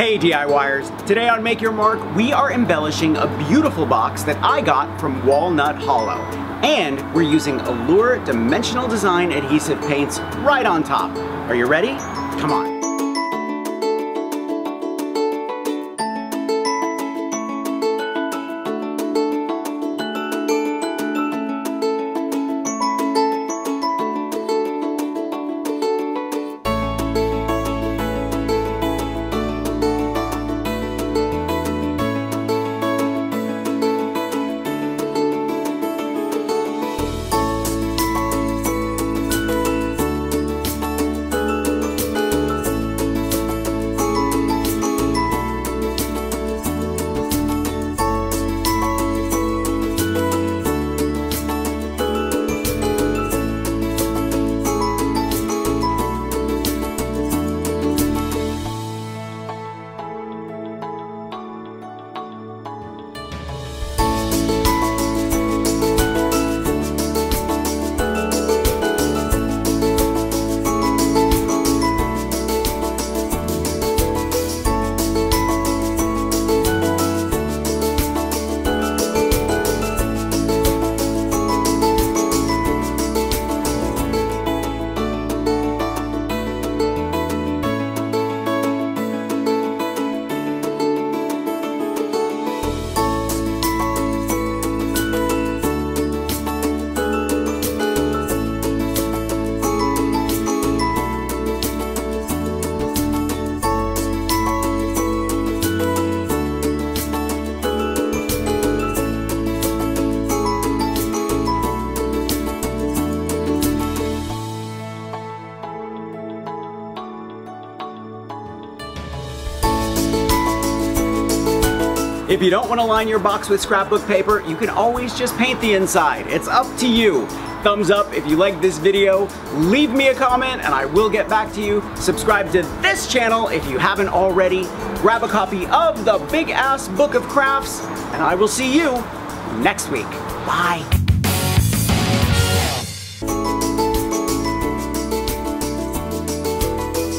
Hey DIYers! Today on Make Your Mark, we are embellishing a beautiful box that I got from Walnut Hollow. And we're using Allure Dimensional Design Adhesive Paints right on top. Are you ready? Come on. If you don't want to line your box with scrapbook paper, you can always just paint the inside. It's up to you. Thumbs up if you like this video, leave me a comment and I will get back to you. Subscribe to this channel if you haven't already. Grab a copy of the Big Ass Book of Crafts and I will see you next week. Bye.